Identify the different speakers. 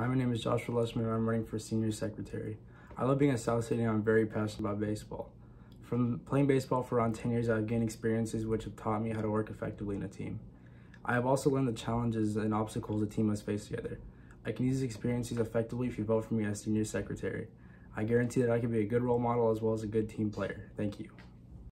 Speaker 1: Hi, my name is Joshua Lakshmanan and I'm running for senior secretary. I love being a South City and I'm very passionate about baseball. From playing baseball for around 10 years, I've gained experiences which have taught me how to work effectively in a team. I have also learned the challenges and obstacles a team must face together. I can use these experiences effectively if you vote for me as senior secretary. I guarantee that I can be a good role model as well as a good team player. Thank you.